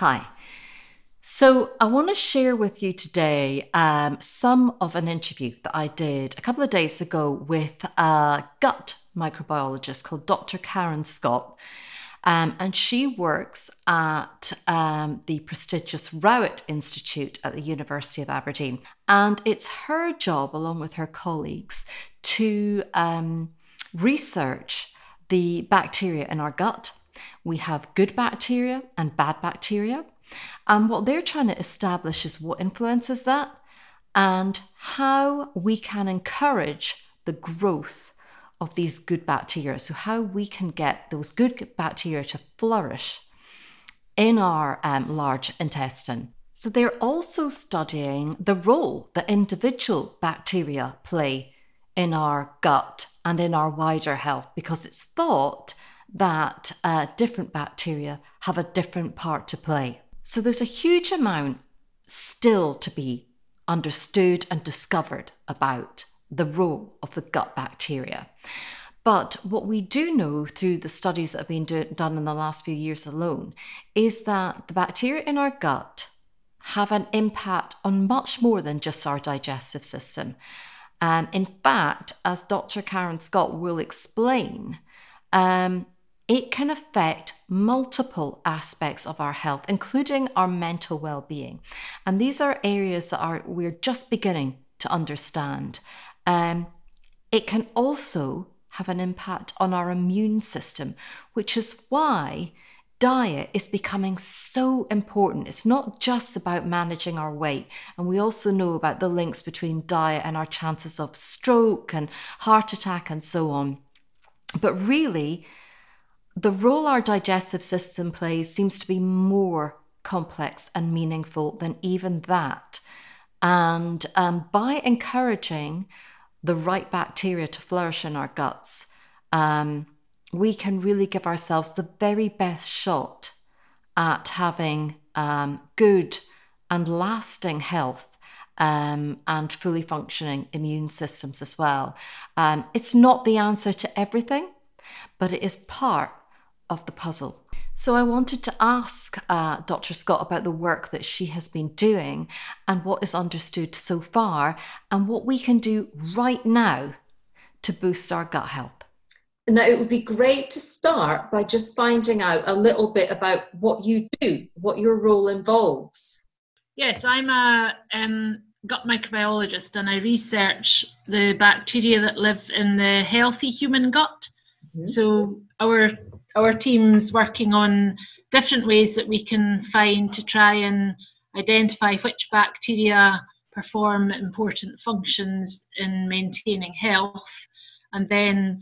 Hi. So, I want to share with you today um, some of an interview that I did a couple of days ago with a gut microbiologist called Dr. Karen Scott. Um, and she works at um, the prestigious Rowett Institute at the University of Aberdeen. And it's her job, along with her colleagues, to um, research the bacteria in our gut. We have good bacteria and bad bacteria. And what they're trying to establish is what influences that and how we can encourage the growth of these good bacteria. So, how we can get those good bacteria to flourish in our um, large intestine. So, they're also studying the role that individual bacteria play in our gut and in our wider health because it's thought that uh, different bacteria have a different part to play. So, there's a huge amount still to be understood and discovered about the role of the gut bacteria. But what we do know through the studies that have been do- done in the last few years alone is that the bacteria in our gut have an impact on much more than just our digestive system. Um, in fact, as Dr. Karen Scott will explain, um, it can affect multiple aspects of our health, including our mental well-being. And these are areas that are we're just beginning to understand. Um, it can also have an impact on our immune system, which is why diet is becoming so important. It's not just about managing our weight. And we also know about the links between diet and our chances of stroke and heart attack and so on. But really, the role our digestive system plays seems to be more complex and meaningful than even that. And um, by encouraging the right bacteria to flourish in our guts, um, we can really give ourselves the very best shot at having um, good and lasting health um, and fully functioning immune systems as well. Um, it's not the answer to everything, but it is part of the puzzle. So I wanted to ask uh, Dr. Scott about the work that she has been doing and what is understood so far, and what we can do right now to boost our gut health. Now, it would be great to start by just finding out a little bit about what you do, what your role involves. Yes, I'm a um, gut microbiologist and I research the bacteria that live in the healthy human gut. Mm-hmm. So, our our team's working on different ways that we can find to try and identify which bacteria perform important functions in maintaining health and then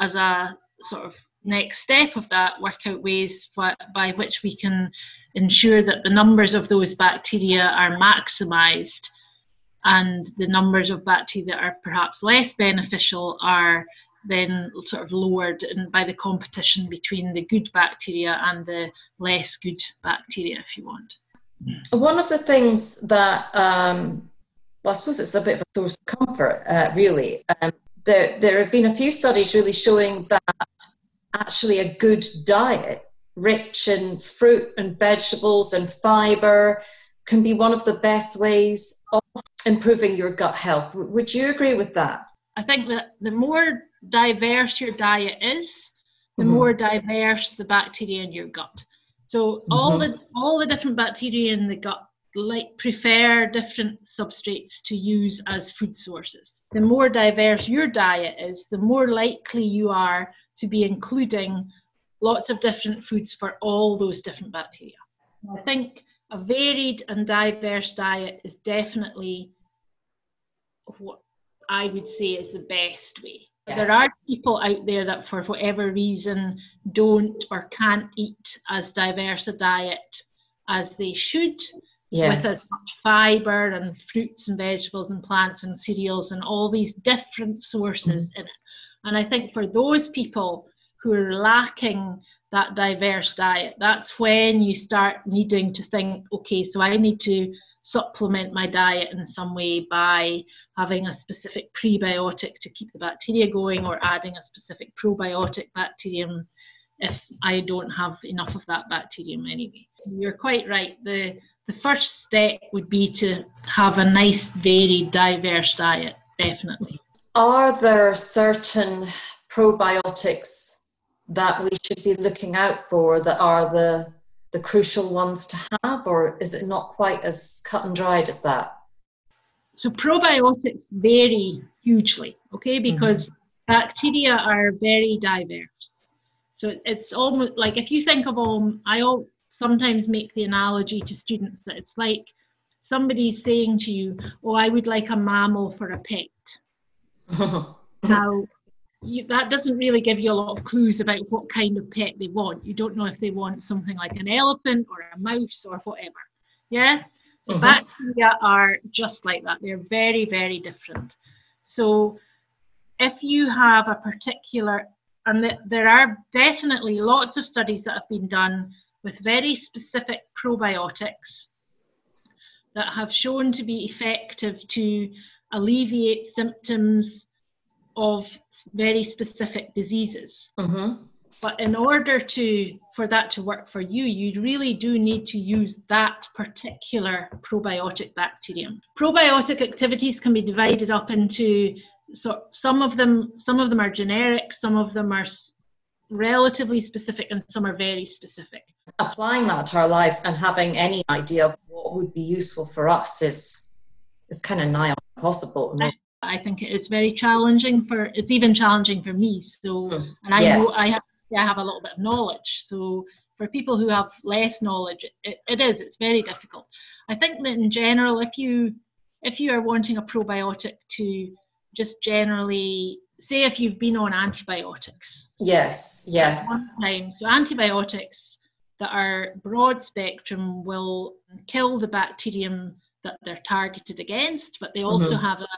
as a sort of next step of that work out ways by which we can ensure that the numbers of those bacteria are maximized and the numbers of bacteria that are perhaps less beneficial are then sort of lowered in, by the competition between the good bacteria and the less good bacteria, if you want. One of the things that, um, well, I suppose it's a bit of a source of comfort, uh, really. Um, there, there have been a few studies really showing that actually a good diet, rich in fruit and vegetables and fiber, can be one of the best ways of improving your gut health. Would you agree with that? I think that the more diverse your diet is, the mm-hmm. more diverse the bacteria in your gut. So mm-hmm. all the all the different bacteria in the gut like prefer different substrates to use as food sources. The more diverse your diet is, the more likely you are to be including lots of different foods for all those different bacteria. I think a varied and diverse diet is definitely what I would say is the best way. Yeah. There are people out there that, for whatever reason, don't or can't eat as diverse a diet as they should, yes. with as much fiber and fruits and vegetables and plants and cereals and all these different sources mm-hmm. in it. And I think for those people who are lacking that diverse diet, that's when you start needing to think, okay, so I need to supplement my diet in some way by having a specific prebiotic to keep the bacteria going or adding a specific probiotic bacterium if I don't have enough of that bacterium anyway. You're quite right. The the first step would be to have a nice, varied, diverse diet, definitely. Are there certain probiotics that we should be looking out for that are the the crucial ones to have, or is it not quite as cut and dried as that? So probiotics vary hugely, okay, mm-hmm. because mm-hmm. bacteria are very diverse. So it's almost like if you think of all, I all sometimes make the analogy to students that it's like somebody saying to you, "Oh, I would like a mammal for a pet." now, you, that doesn't really give you a lot of clues about what kind of pet they want. You don't know if they want something like an elephant or a mouse or whatever. Yeah? So mm-hmm. bacteria are just like that. They're very, very different. So if you have a particular, and there are definitely lots of studies that have been done with very specific probiotics that have shown to be effective to alleviate symptoms of very specific diseases. Mm-hmm. But in order to for that to work for you, you really do need to use that particular probiotic bacterium. Probiotic activities can be divided up into so some of them some of them are generic, some of them are relatively specific, and some are very specific. Applying that to our lives and having any idea of what would be useful for us is is kind of nigh impossible. No? I think it is very challenging for it's even challenging for me. So mm. and I yes. know I have I have a little bit of knowledge. So for people who have less knowledge, it, it is it's very difficult. I think that in general, if you if you are wanting a probiotic to just generally say if you've been on antibiotics. Yes, yeah. One time. So antibiotics that are broad spectrum will kill the bacterium that they're targeted against, but they also mm-hmm. have a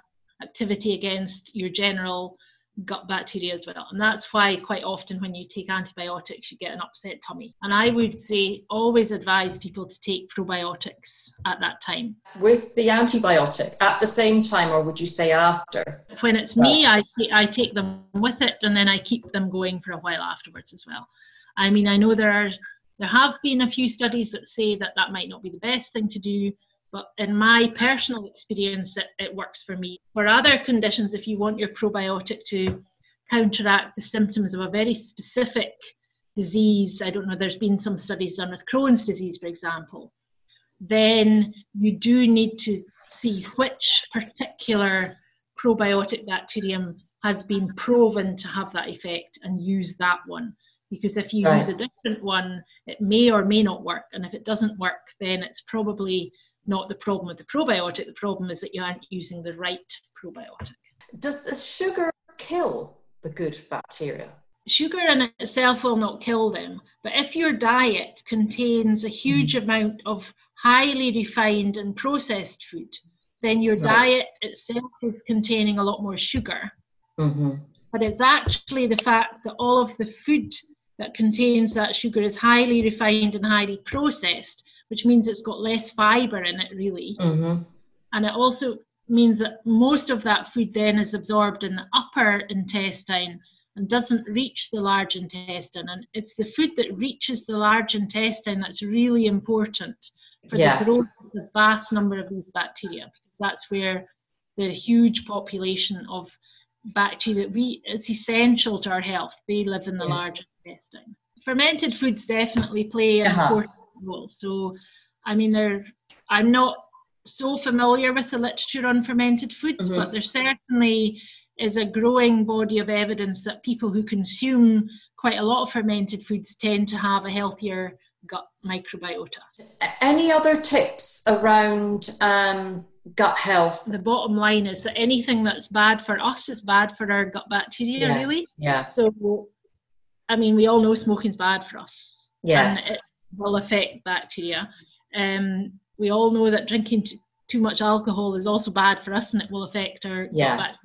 activity against your general gut bacteria as well. And that's why quite often when you take antibiotics, you get an upset tummy. And I would say always advise people to take probiotics at that time. With the antibiotic at the same time, or would you say after? When it's me, I, I take them with it and then I keep them going for a while afterwards as well. I mean, I know there are there have been a few studies that say that that might not be the best thing to do but in my personal experience, it, it works for me. For other conditions, if you want your probiotic to counteract the symptoms of a very specific disease, I don't know, there's been some studies done with Crohn's disease, for example, then you do need to see which particular probiotic bacterium has been proven to have that effect and use that one. Because if you right. use a different one, it may or may not work. And if it doesn't work, then it's probably not the problem with the probiotic. The problem is that you aren't using the right probiotic. Does the sugar kill the good bacteria? Sugar in itself will not kill them, but if your diet contains a huge mm. amount of highly refined and processed food, then your right. diet itself is containing a lot more sugar. Mm-hmm. But it's actually the fact that all of the food that contains that sugar is highly refined and highly processed which means it's got less fiber in it, really. Mm-hmm. And it also means that most of that food then is absorbed in the upper intestine and doesn't reach the large intestine. And it's the food that reaches the large intestine that's really important for yeah. the growth of the vast number of these bacteria, because that's where the huge population of bacteria that we it's essential to our health. They live in the yes. large intestine. Fermented foods definitely play an uh-huh. important role. So, I mean, there, I'm not so familiar with the literature on fermented foods, mm-hmm. but there certainly is a growing body of evidence that people who consume quite a lot of fermented foods tend to have a healthier gut microbiota. Any other tips around um, gut health? The bottom line is that anything that's bad for us is bad for our gut bacteria, yeah. really. Yeah. So, I mean, we all know smoking's bad for us. Yes will affect bacteria. Um, we all know that drinking t- too much alcohol is also bad for us and it will affect our yeah. bacteria.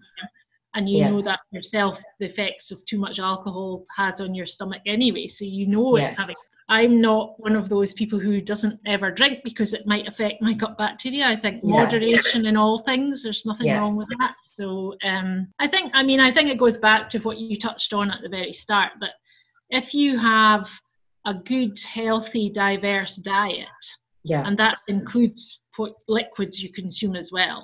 And you yeah. know that yourself, the effects of too much alcohol has on your stomach anyway. So you know yes. it's having. I'm not one of those people who doesn't ever drink because it might affect my gut bacteria. I think yeah. moderation in all things, there's nothing yes. wrong with that. So um, I think, I mean, I think it goes back to what you touched on at the very start that if you have a good, healthy, diverse diet, yeah. and that includes liquids you consume as well,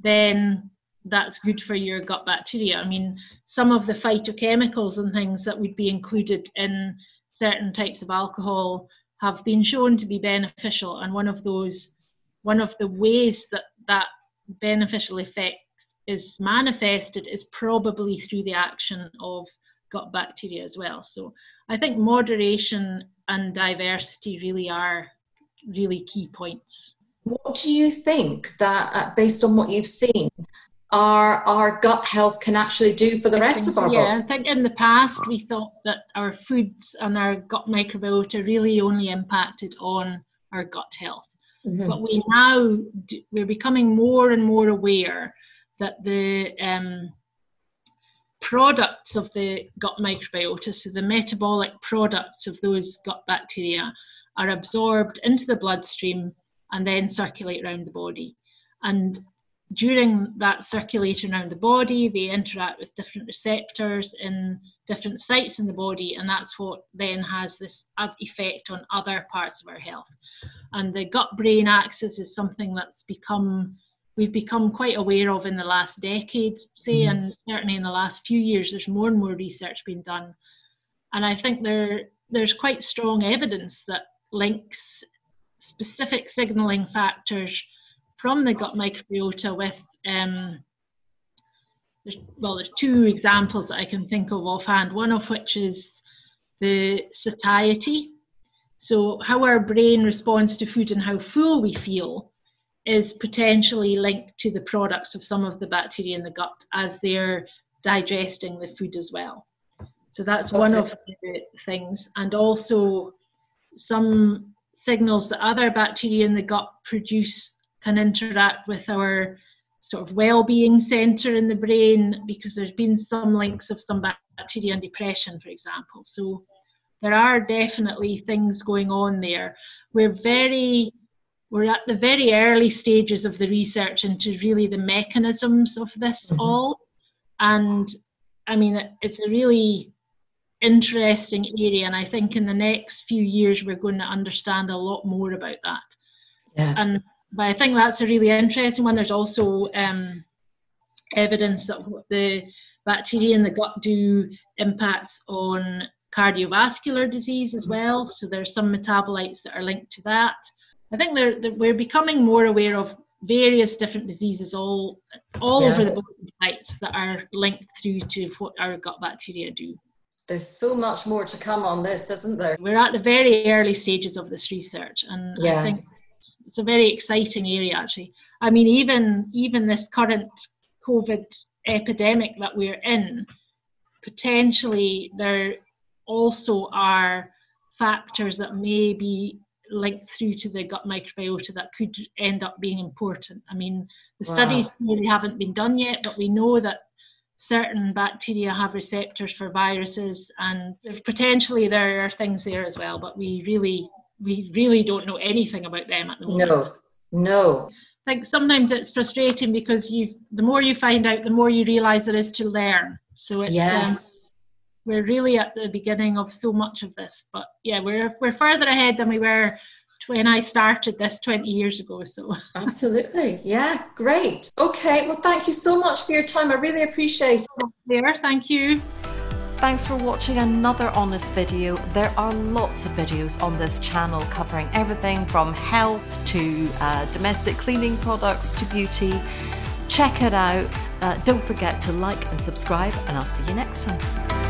then that's good for your gut bacteria. I mean, some of the phytochemicals and things that would be included in certain types of alcohol have been shown to be beneficial, and one of those, one of the ways that that beneficial effect is manifested is probably through the action of gut bacteria as well. So I think moderation and diversity really are really key points. What do you think that, uh, based on what you've seen, our our gut health can actually do for the rest think, of our yeah, body? I think in the past we thought that our foods and our gut microbiota really only impacted on our gut health. Mm-hmm. But we now we're becoming more and more aware that the um, products of the gut microbiota, so the metabolic products of those gut bacteria, are absorbed into the bloodstream and then circulate around the body. And during that circulation around the body, they interact with different receptors in different sites in the body, and that's what then has this effect on other parts of our health. And the gut brain axis is something that's become we've become quite aware of in the last decade, say, mm-hmm. and certainly in the last few years, there's more and more research being done. And I think there there's quite strong evidence that links specific signaling factors from the gut microbiota with um, there's, well, there's two examples that I can think of offhand. One of which is the satiety. So, how our brain responds to food and how full we feel is potentially linked to the products of some of the bacteria in the gut as they're digesting the food as well. So, that's okay. one of the things. And also, some signals that other bacteria in the gut produce can interact with our sort of well-being center in the brain because there's been some links of some bacteria and depression for example so there are definitely things going on there we're very we're at the very early stages of the research into really the mechanisms of this mm-hmm. all and i mean it's a really interesting area and i think in the next few years we're going to understand a lot more about that yeah. and but I think that's a really interesting one. There's also um, evidence that what the bacteria in the gut do impacts on cardiovascular disease as well. So there's some metabolites that are linked to that. I think they're, they're, we're becoming more aware of various different diseases all all yeah. over the sites that are linked through to what our gut bacteria do. There's so much more to come on this, isn't there? We're at the very early stages of this research, and yeah. I think it's a very exciting area actually. I mean, even even this current COVID epidemic that we're in, potentially there also are factors that may be linked through to the gut microbiota that could end up being important. I mean, the wow. studies really haven't been done yet, but we know that certain bacteria have receptors for viruses, and potentially there are things there as well. But we really we really don't know anything about them at the moment. No, no. I think sometimes it's frustrating because you, the more you find out, the more you realise there is to learn. So it's um, yes. Um, we're really at the beginning of so much of this, but yeah, we're we're further ahead than we were when I started this 20 years ago. So absolutely, yeah, great. Okay, well, thank you so much for your time. I really appreciate it. There, thank you. Thanks for watching another honest video. There are lots of videos on this channel covering everything from health to uh, domestic cleaning products to beauty. Check it out. Uh, don't forget to like and subscribe, and I'll see you next time.